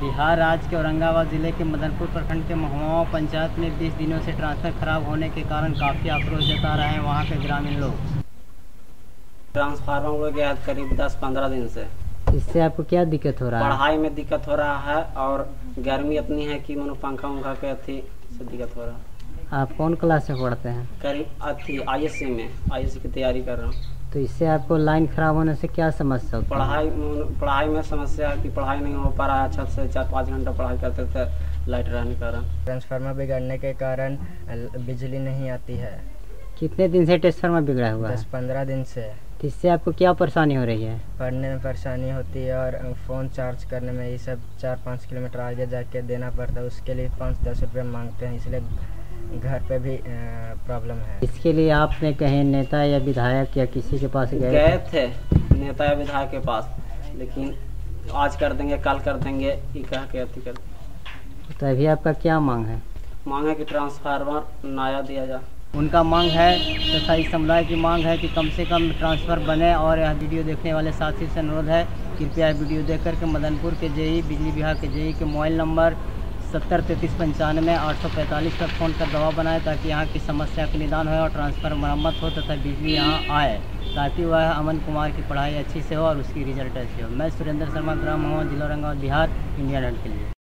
बिहार राज्य के औरंगाबाद ज़िले के मदनपुर प्रखंड के महुआ पंचायत में 20 दिनों से ट्रांसफ़र खराब होने के कारण काफ़ी आक्रोश जता रहे हैं वहाँ के ग्रामीण लोग। ट्रांसफार्मर हो गया करीब दस पंद्रह दिन से। इससे आपको क्या दिक्कत हो रहा है? पढ़ाई में दिक्कत हो रहा है और गर्मी इतनी है कि मनो पंखा उंखा के अथी से दिक्कत हो रहा है। आप कौन क्लास में पढ़ते हैं? करीब अथी आई में आई की तैयारी कर रहा हूँ। तो इससे आपको लाइन खराब होने से क्या समस्या होती है? पढ़ाई पढ़ाई में समस्या है कि पढ़ाई नहीं हो पा रहा है छत से चार पाँच घंटा पढ़ाई करते थे लाइट रहने के कारण। ट्रांसफार्मर बिगड़ने के कारण बिजली नहीं आती है। कितने दिन से ट्रांसफार्मर बिगड़ा हुआ दस पंद्रह दिन से। तो इससे आपको क्या परेशानी हो रही है? पढ़ने में परेशानी होती है और फ़ोन चार्ज करने में ये सब चार पाँच किलोमीटर आगे जाके देना पड़ता है उसके लिए पाँच दस रुपये मांगते हैं इसलिए घर पे भी प्रॉब्लम है। इसके लिए आपने कहीं नेता या विधायक या किसी के पास गए? गए थे नेता या विधायक के पास लेकिन आज कर देंगे कल कर देंगे ये कह के अथी कर। तो अभी आपका क्या मांग है? मांग है कि ट्रांसफार्मर नया दिया जाए। उनका मांग है तथा इस समुदाय की मांग है कि कम से कम ट्रांसफ़र बने और यह वीडियो देखने वाले साथी से अनुरोध है कृपया वीडियो देख करके मदनपुर के जेई बिजली विभाग के जेई के मोबाइल नंबर सत्तर तैंतीस पंचानवे आठ सौ पैंतालीस पर फ़ोन कर दवा बनाए ताकि यहाँ की समस्या का निदान हो और ट्रांसफ़र मरम्मत हो तथा बिजली यहाँ आए। ताकि वह अमन कुमार की पढ़ाई अच्छी से हो और उसकी रिज़ल्ट अच्छी हो। मैं सुरेंद्र शर्मा, ग्राम हूँ, जिला औरंगाबाद, बिहार, इंडिया नेट के लिए।